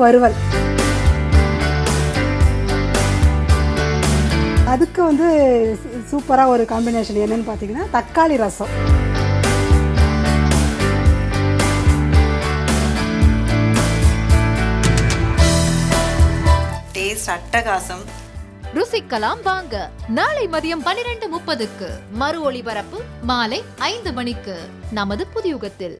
வருவல். அதுக்கு வந்து சூப்பராக ஒரு காம்பினேஷன் என்னன்னு பார்த்தீங்கன்னா தக்காளி ரசம். டேஸ்ட் அட்டகாசம். ருசிக்கலாம் வாங்க. நாளை மதியம் பனிரெண்டு முப்பதுக்கு மறு ஒளிபரப்பு மாலை ஐந்து மணிக்கு. நமது புதியுகத்தில்.